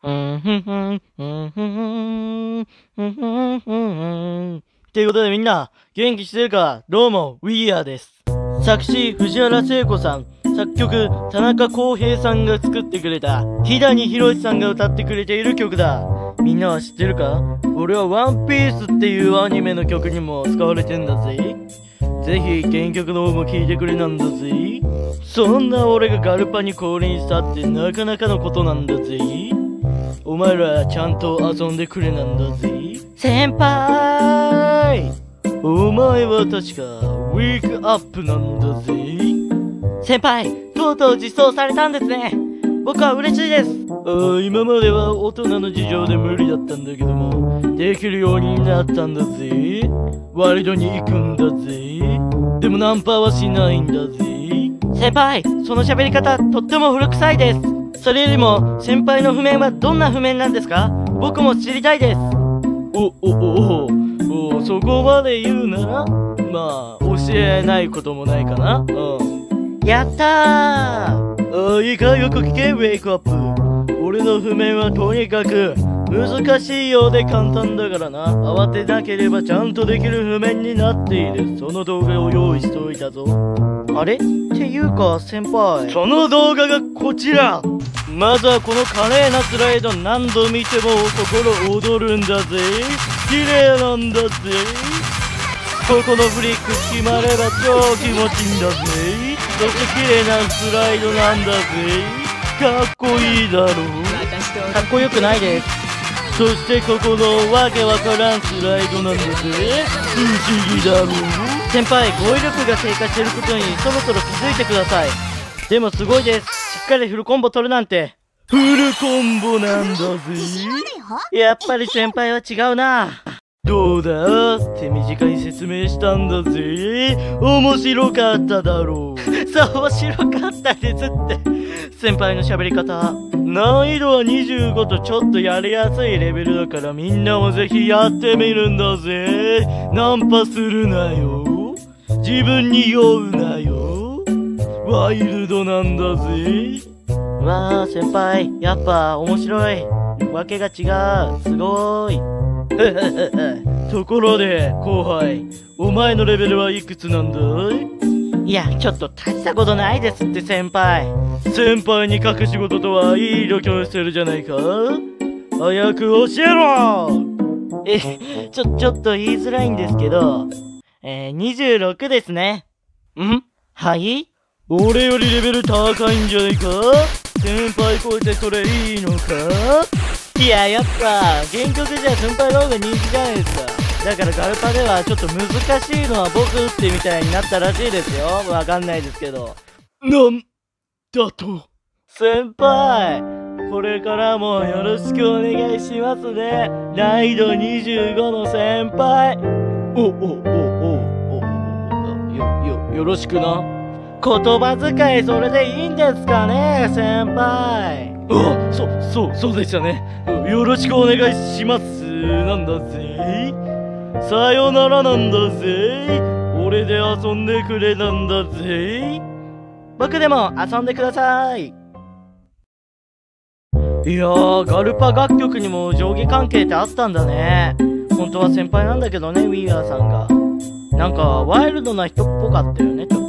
うんふんふん、うんふんふん、うんふんふん。っていうことでみんな、元気してるかどうも、ウィーアーです。作詞、藤原聖子さん。作曲、田中康平さんが作ってくれた、木谷博さんが歌ってくれている曲だ。みんなは知ってるか俺はワンピースっていうアニメの曲にも使われてんだぜ。ぜひ原曲の方も聴いてくれなんだぜ。そんな俺がガルパに降臨したってなかなかのことなんだぜ。お前らちゃんと遊んでくれなんだぜ。先輩お前は確かウィークアップなんだぜ。先輩、とうとう実装されたんですね。僕は嬉しいです。ああ、今までは大人の事情で無理だったんだけども、できるようになったんだぜ。ワイドに行くんだぜ。でもナンパはしないんだぜ。先輩、その喋り方とっても古臭いです。それよりも、先輩の譜面はどんな譜面なんですか？僕も知りたいです。お、お、お、お、お、そこまで言うなら、まあ、教えないこともないかな。うん。やったーあいいか？よく聞け、ウェイクアップ。俺の譜面はとにかく、難しいようで簡単だからな。慌てなければちゃんとできる譜面になっている。その動画を用意しておいたぞ。あれ？っていうか、先輩。その動画がこちら。まずはこの華麗なスライド何度見ても心躍るんだぜ。綺麗なんだぜ。ここのフリック決まれば超気持ちいいんだぜ。そして綺麗なスライドなんだぜ。かっこいいだろう。かっこよくないです。そしてここのわけわからんスライドなんだぜ。不思議だろう先輩語彙力が低下してることにそろそろ気づいてください。でもすごいです。しっかりフルコンボ取るなんて。フルコンボなんだぜ。やっぱり先輩は違うな。どうだ手短に説明したんだぜ。面白かっただろう。そう面白かったですって。先輩の喋り方。難易度は25とちょっとやりやすいレベルだからみんなもぜひやってみるんだぜ。ナンパするなよ自分に酔うなよ。ワイルドなんだぜ。わあ先輩。やっぱ面白い。わけが違う。すごい。ところで後輩。お前のレベルはいくつなんだい？いやちょっと大したことないですって先輩。先輩に隠し事とはいい度胸してるじゃないか。早く教えろ。えちょちょっと言いづらいんですけどえー、26ですねん？はい？俺よりレベル高いんじゃないか？先輩超えてそれいいのか？いや、やっぱ、原曲じゃ先輩の方が人気じゃないですか。だからガルパではちょっと難しいのは僕ってみたいになったらしいですよ。わかんないですけど。なんだと？先輩これからもよろしくお願いしますね。ライド25の先輩お、お、お、お、お、よ、ろしくな。言葉遣いそれでいいんですかね先輩。あそそうそうでしたね。よろしくお願いしますなんだぜ。さよならなんだぜ。俺で遊んでくれなんだぜ。僕でも遊んでください。いやーガルパ楽曲にも上下関係ってあったんだね。本当は先輩なんだけどねウィーアーさんがなんかワイルドな人っぽかったよねちょっと。